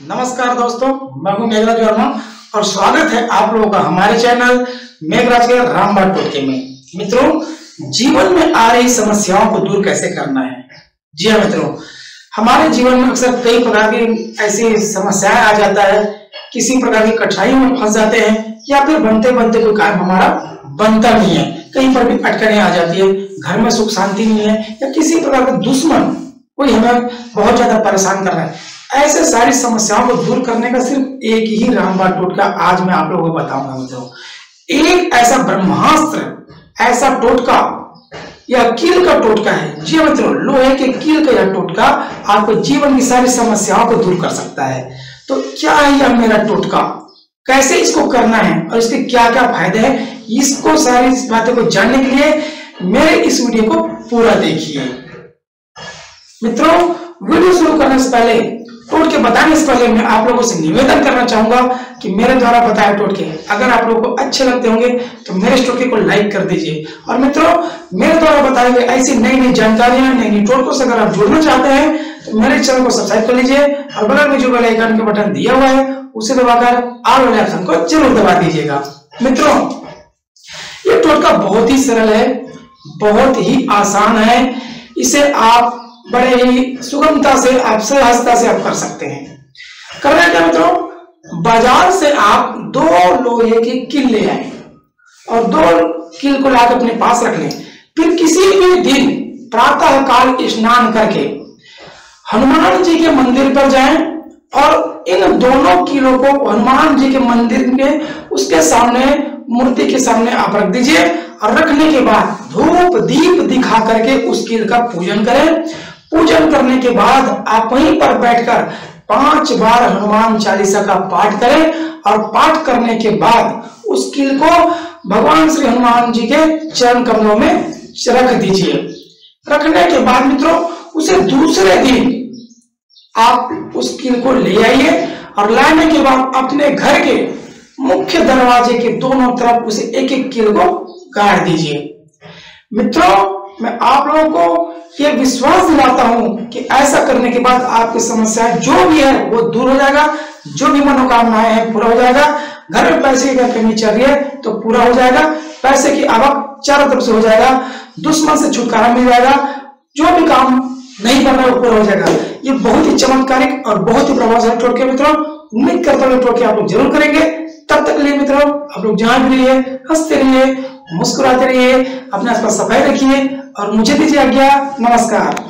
नमस्कार दोस्तों, मैं हूँ मेघराज वर्मा और स्वागत है आप लोगों का हमारे चैनल मेघराज के रामबाग टोटके में। मित्रों, जीवन में आ रही समस्याओं को दूर कैसे करना है? जी हाँ मित्रों, हमारे जीवन में अक्सर कई प्रकार की ऐसी समस्याएँ आ जाता है। किसी प्रकार की कठिनाई में फंस जाते हैं या फिर बनते बनते कोई काम हमारा बनता नहीं है। कहीं पर भी अटकने आ जाती है, घर में सुख शांति नहीं है या किसी प्रकार का दुश्मन कोई हमें बहुत ज़्यादा परेशान कर रहा है। ऐसे सारी समस्याओं को दूर करने का सिर्फ़ एक ही रामबाग टोटका आज मैं आप लोगों को बताऊँगा, मित्रों। एक ऐसा ब्रह्मास्त्र, ऐसा टोटका, या कील का टोटका है। जी हाँ मित्रों, लोहे के कील का यह टोटका आपको जीवन की सारी समस्याओं को दूर कर सकता है। तो क्या है यह मेरा टोटका? कैसे इसको करना है और इसके क्या क्या फ़ायदे हैं? इसको सारी इस बातों को जानने के लिए मेरे इस वीडियो को पूरा देखिए। मित्रों, वीडियो शुरू करने से पहले टोटके बताने से पहले मैं आप लोगों से निवेदन करना चाहूँगा कि मेरे द्वारा बताए टोटके, अगर आप लोगों को अच्छे लगते होंगे तो मेरे टोटके को लाइक कर दीजिए। और मित्रों, मेरे द्वारा बताए गए ऐसी नई नई जानकारियाँ नई नई टोटकों से अगर आप जुड़ना चाहते हैं तो मेरे चैनल को सब्सक्राइब कर लीजिए। और बगल में जो बेल आइकन का बटन दिया हुआ है, उसे दबाकर आल वाले ऑप्शन को ज़रूर दबा दीजिएगा। मित्रों, ये टोटका बहुत ही सरल है, बहुत ही आसान है। इसे आप बड़े ही सुगमता से आप सहजता से आप कर सकते हैं। करना क्या मित्रों, बाज़ार से आप दो लोहे की किल ले आए और दो किल को लाकर अपने पास रख लें। फिर किसी भी दिन प्रातः काल स्नान करके हनुमान जी के मंदिर पर जाएँ और इन दोनों किलो को हनुमान जी के मंदिर में उसके सामने, मूर्ति के सामने आप रख दीजिए और रखने के बाद धूप दीप दिखा करके उस किल का पूजन करें। पूजन करने के बाद आप वहीं पर बैठकर पाँच बार हनुमान चालीसा का पाठ करें और पाठ करने के बाद उस किल को भगवान श्री हनुमान जी के चरण कमलों में रख दीजिए। रखने के बाद मित्रों, उसे दूसरे दिन आप उस किल को ले आइए और लाने के बाद अपने घर के मुख्य दरवाजे के दोनों तरफ़ उसे एक एक किल को गाड़ दीजिए। मित्रों, मैं आप लोगों को ये विश्वास दिलाता हूँ कि ऐसा करने के बाद आपकी समस्या जो भी है, वो दूर हो जाएगा, जो भी मनोकामनाएँ हैं, पूरा हो जाएगा। घर में पैसे की कमी चल रही है तो पूरा हो जाएगा। पैसे की आवक चारों तरफ़ से हो जाएगा। दुश्मन से छुटकारा मिल जाएगा। जो भी काम नहीं बन रहा वो पूरा हो जाएगा। ये बहुत ही चमत्कारिक और बहुत ही प्रभावशाली टोटके मित्रों। उम्मीद करता हूँ टोटके आप लोग ज़रूर करेंगे। तब तक लिए मित्रों, आप लोग जहाँ भी रहिए, हँसते रहिए मुस्कुराते रहिए अपने आसपास सफ़ाई रखिए और मुझे दीजिए आज्ञा नमस्कार।